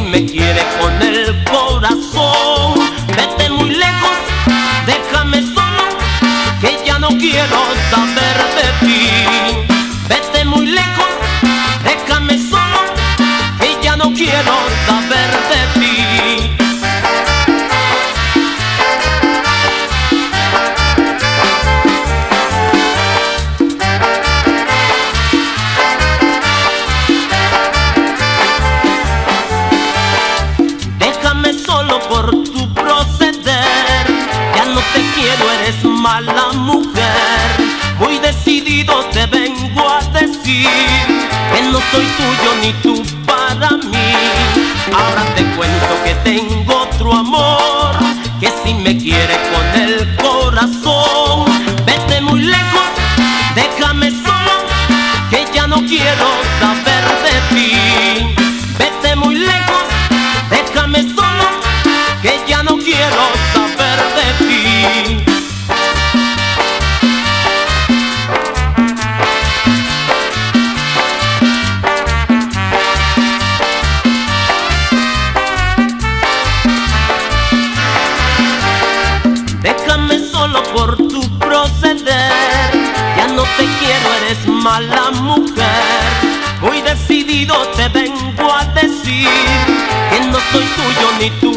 me quiere poner solo por tu proceder. Ya no te quiero, eres mala mujer. Muy decidido te vengo a decir que no soy tuyo ni tú para mí. Ahora te cuento que tengo otro amor, que si me quiere con el corazón, vete muy lejos, déjame solo, que ya no quiero muito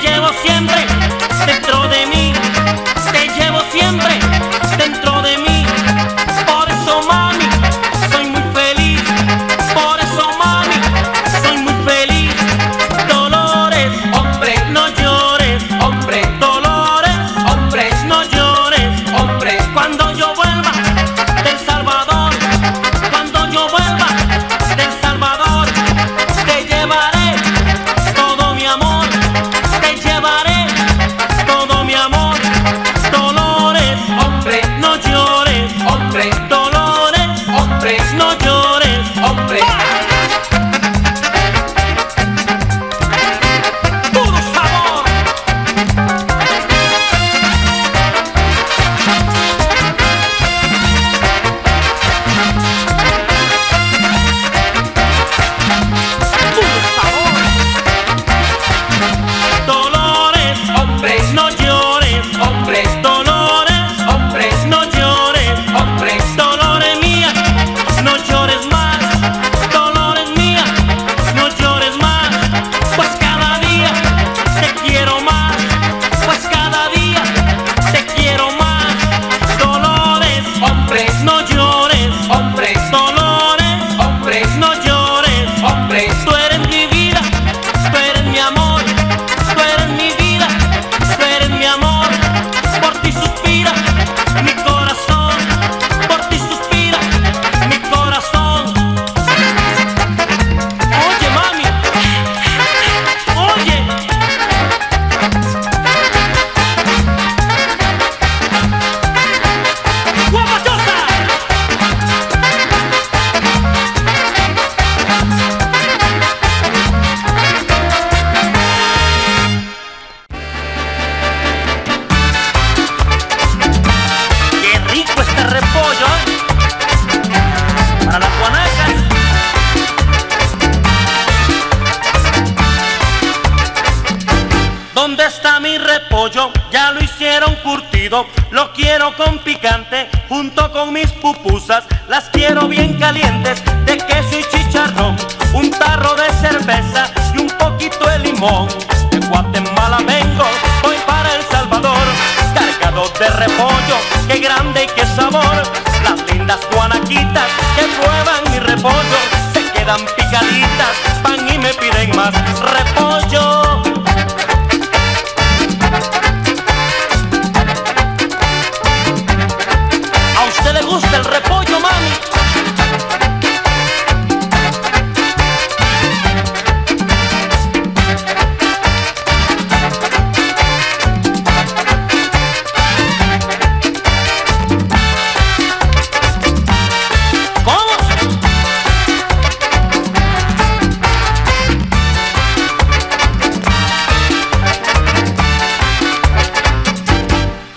llevo siempre. ¿Dónde está mi repollo? Ya lo hicieron curtido, lo quiero con picante, junto con mis pupusas, las quiero bien calientes, de queso y chicharrón, un tarro de cerveza y un poquito de limón. De Guatemala vengo, voy para El Salvador, cargado de repollo, qué grande y qué sabor. Las lindas guanaquitas que prueban mi repollo, se quedan picaditas, van y me piden más repollo. Gusta el repollo,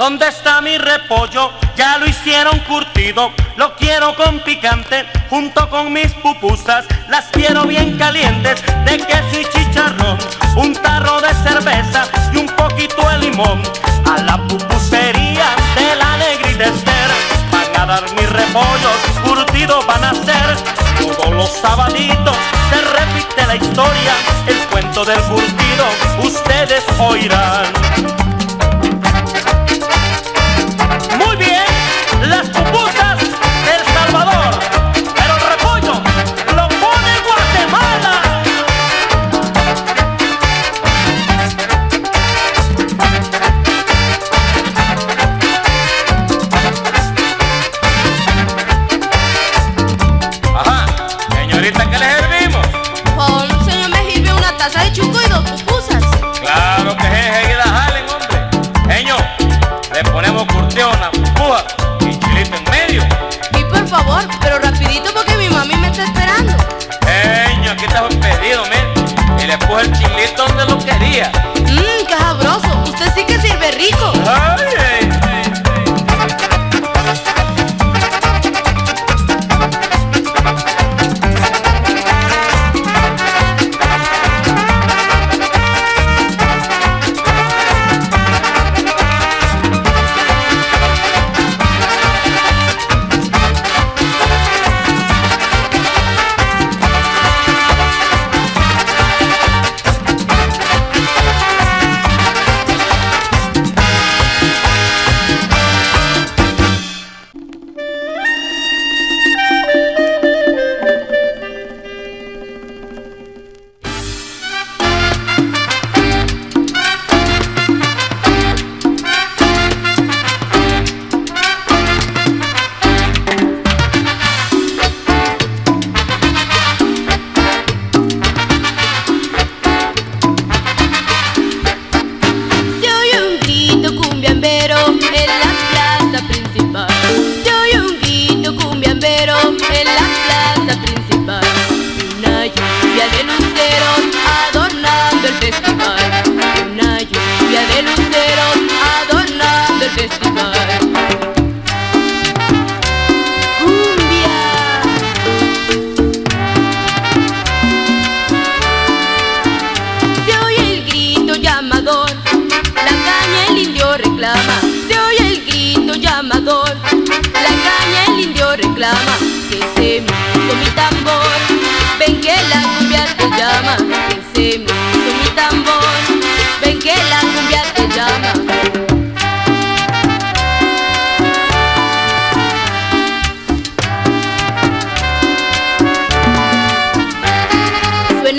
¿Dónde está mi repollo? Ya lo hicieron curtido, lo quiero con picante, junto con mis pupusas, las quiero bien calientes, de queso y chicharrón, un tarro de cerveza y un poquito de limón. A la pupusería de la negrita Esther, van a dar mis repollos, curtidos van a ser. Todos los sabaditos se repite la historia, el cuento del curtido, ustedes oirán.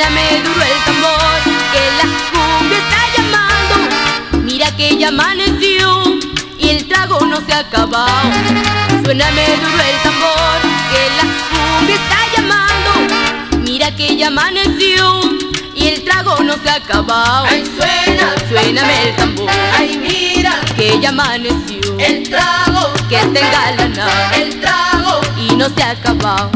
Duro el tambor, que la cumbia está llamando. Mira que ya amaneció y el trago no se ha acabado. Suéname duro el tambor, que la cumbia está llamando. Mira que ya amaneció y el trago no se ha acabado. Ay, suena, Suéname el tambor, ay, mira, que ya amaneció. el trago, que está engalanado el trago, y no se ha acabado.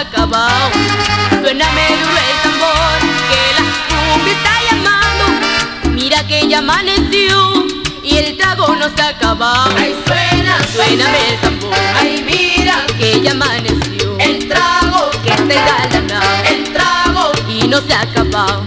acabado. Suéname el tambor, que la cumbia está llamando. Mira que ya amaneció y el trago no se ha acabado. Ay, suena, suéname el tambor. Ay, mira que ya amaneció. El trago que está engalanado. El trago y no se ha acabado.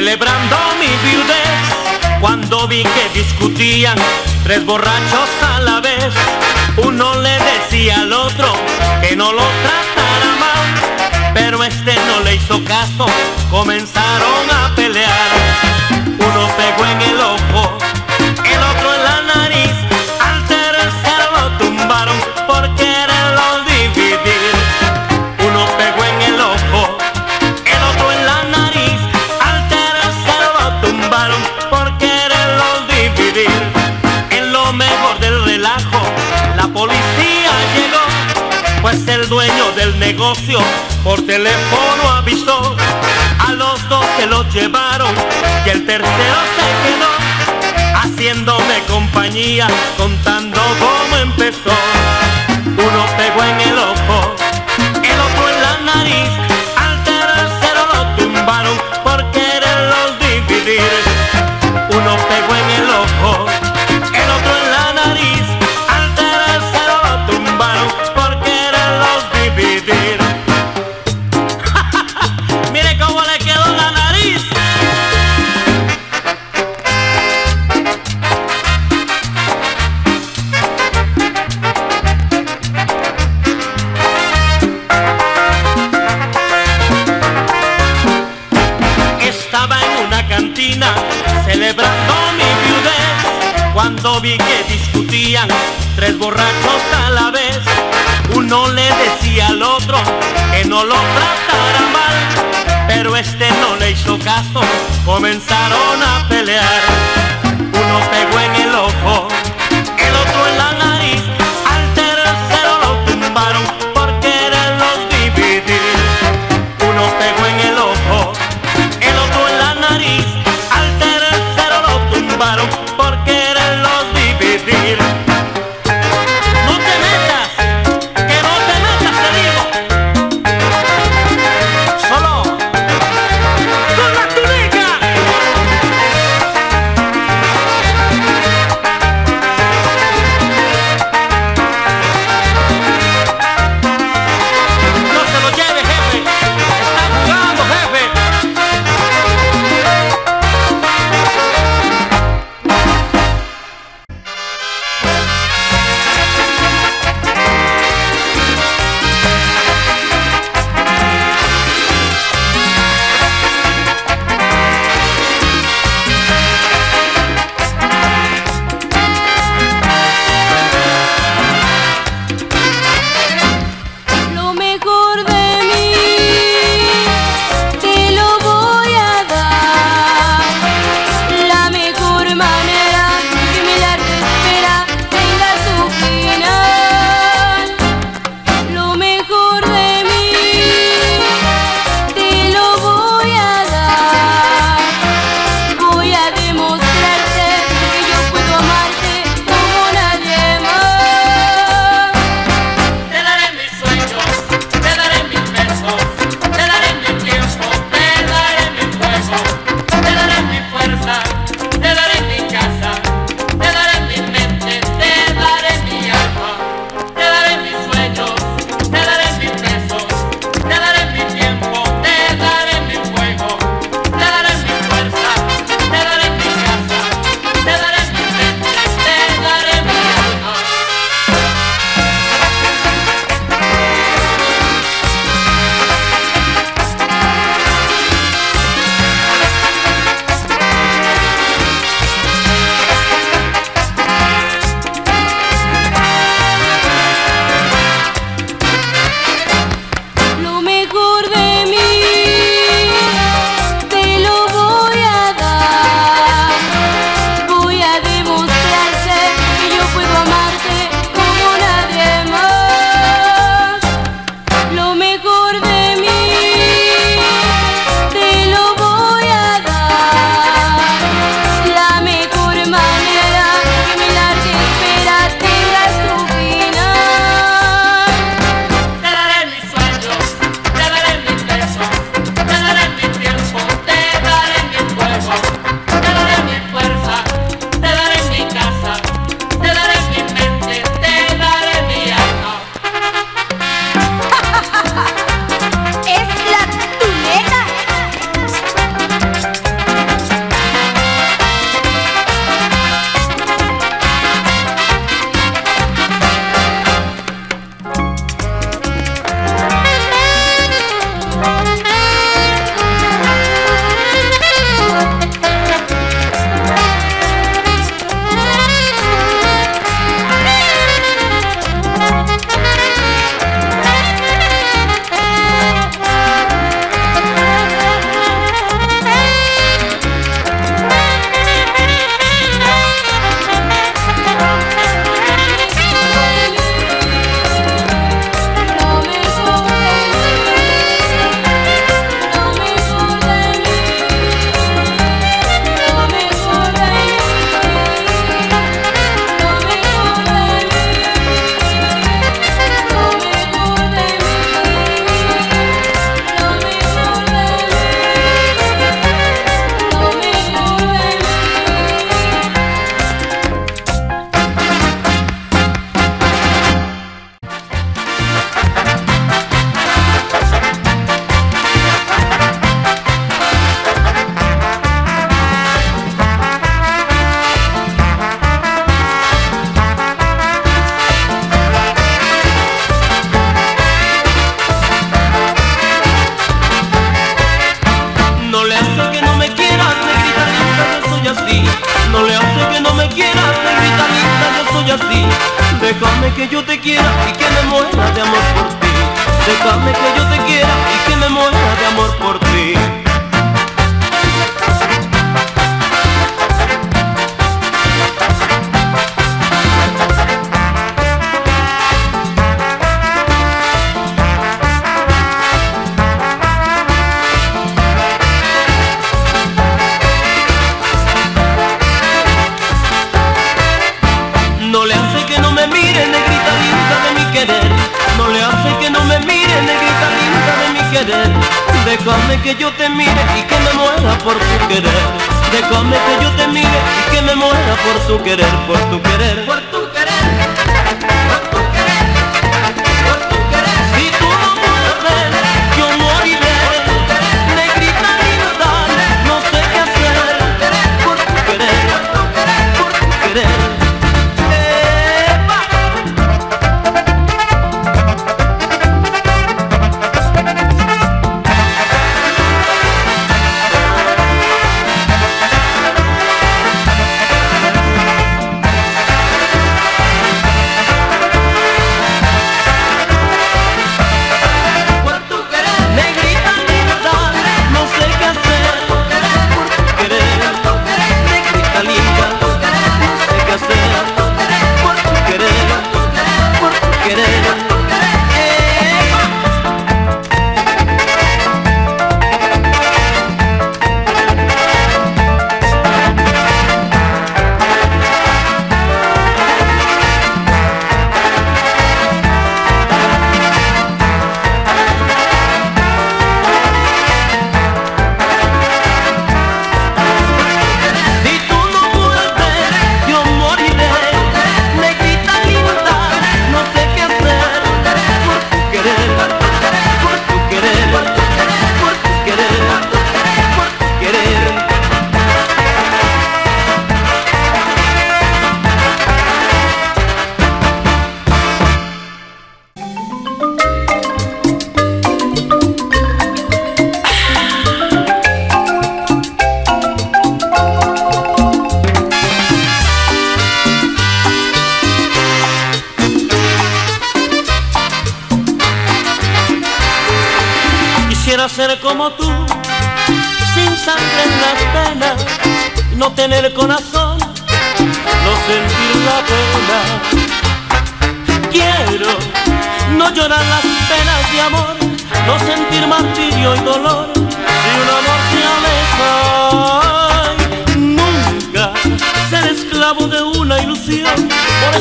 celebrando mi viudez. Cuando vi que discutían tres borrachos a la vez, uno le decía al otro que no lo tratara mal, pero este no le hizo caso, comenzaron a pelear. negocio por teléfono avisó. A los dos se los llevaron y el tercero se quedó haciéndome compañía, contando cómo empezó. Uno pegó en el ojo, el otro en la nariz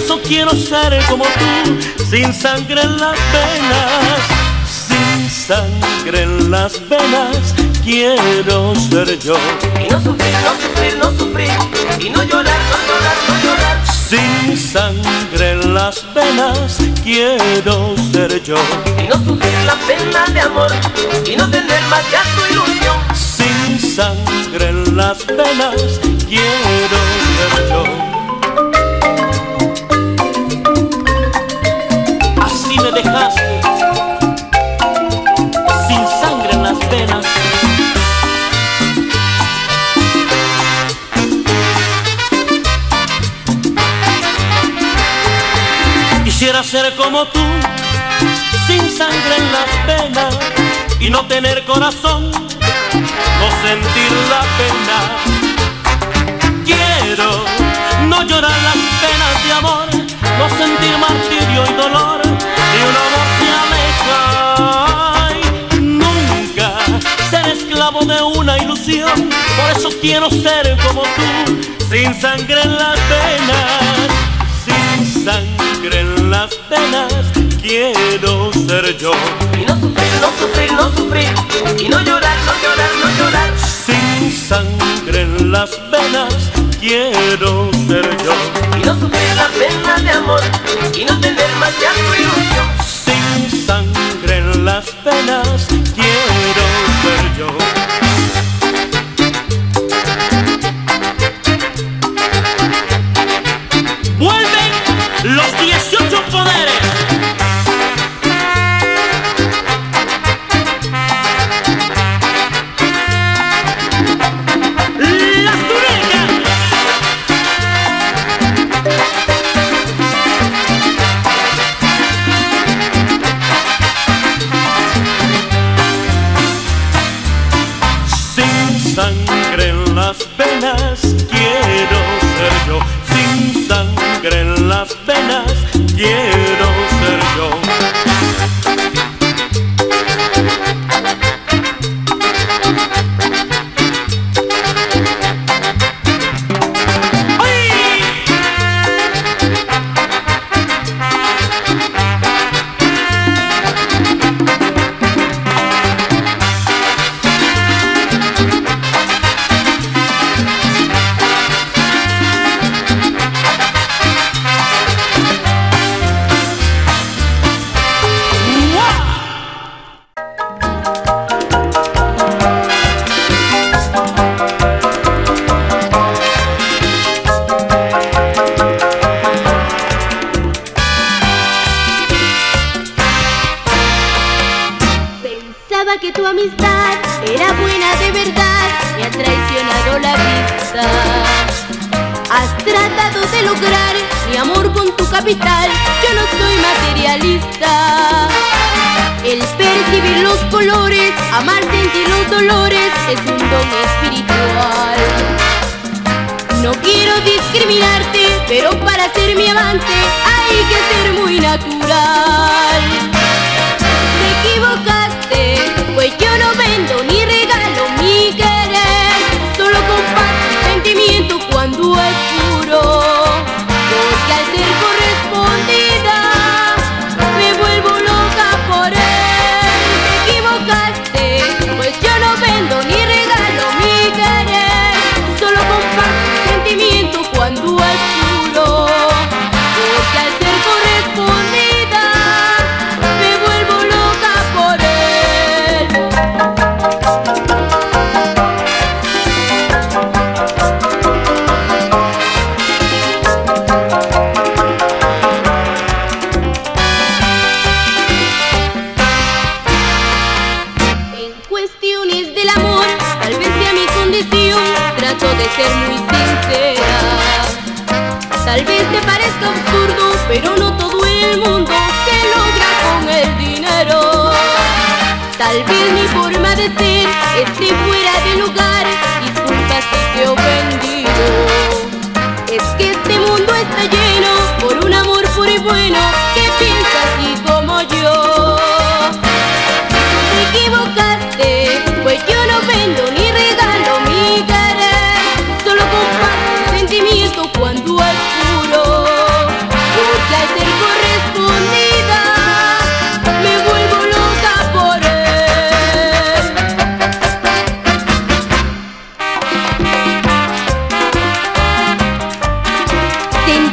eso quiero ser como tú, sin sangre en las venas. Sin sangre en las venas quiero ser yo. Y no sufrir, no sufrir, no sufrir, y no llorar, no llorar, no llorar. sin sangre en las venas quiero ser yo. Y no sufrir la pena de amor, y no tener más ya tu ilusión. sin sangre en las venas quiero ser yo ser como tú, sin sangre en las venas y no tener corazón, no sentir la pena. Quiero no llorar las penas de amor, no sentir martirio y dolor y un amor se aleja. Nunca ser esclavo de una ilusión, por eso quiero ser como tú, sin sangre en las venas, sangre en las venas, quiero ser yo. Y no sufrir, no sufrir, no sufrir, y no llorar, no llorar, no llorar. Sin sangre en las venas, quiero ser yo. Y no sufrir la pena de amor, y no tener más ya ilusión. Sin sangre en las venas, quiero ser yo. pensaba que tu amistad era buena de verdad, me ha traicionado la vista. Has tratado de lograr mi amor con tu capital, yo no soy materialista. El percibir los colores, amar, sentir los dolores, es un don espiritual. No quiero discriminarte, pero para ser mi amante hay que ser muy natural.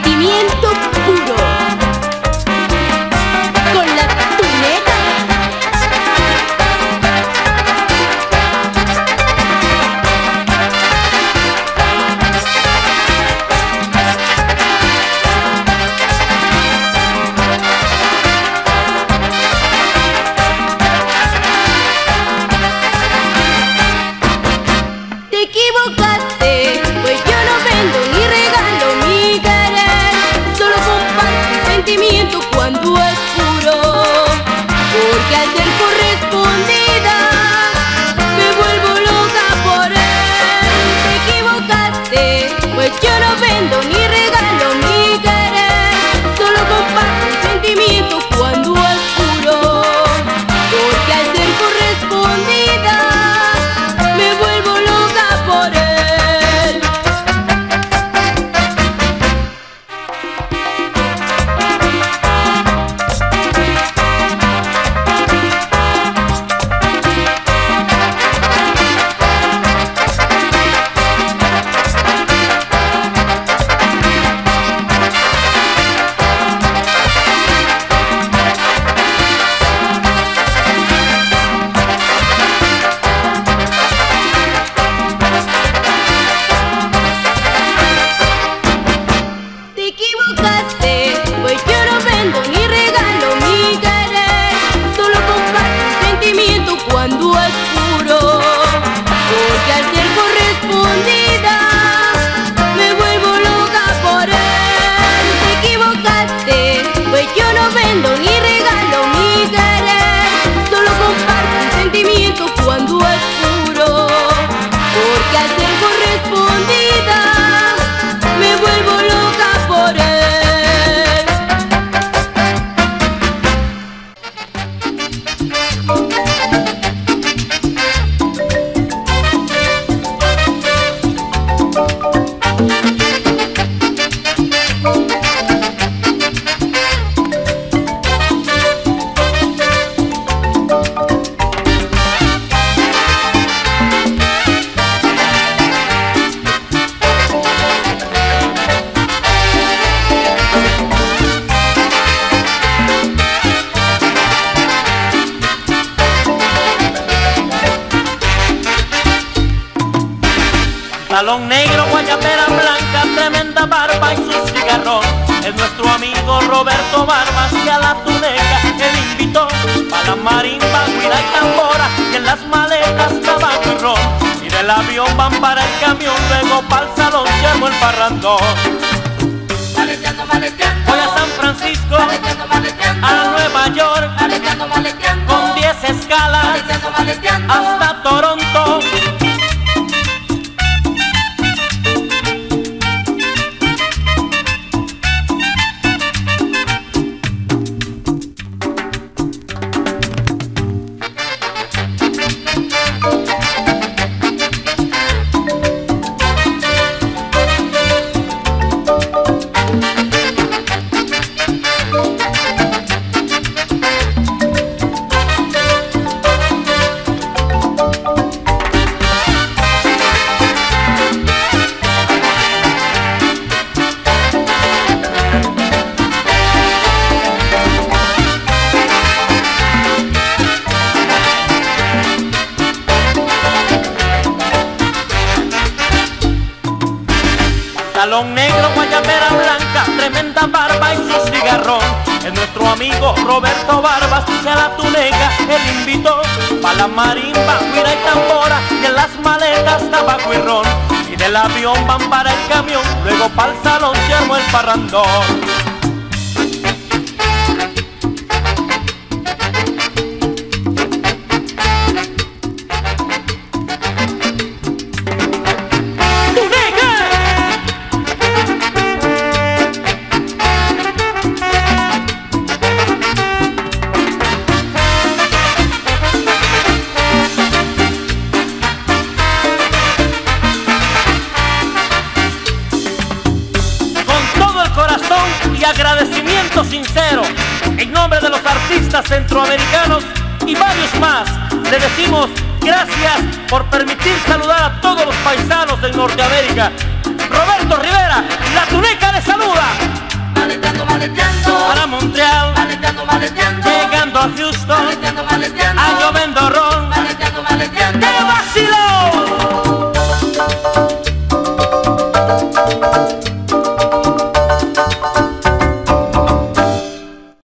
sentimiento parrandón. Sincero, en nombre de los artistas centroamericanos y varios más, le decimos gracias por permitir saludar a todos los paisanos de Norteamérica. Roberto Rivera, la tuneca le saluda. Maleteando, maleteando. Para Montreal. Maleteando, maleteando. Llegando a Houston. Maleteando, maleteando. A Ron. Maleteando, maleteando.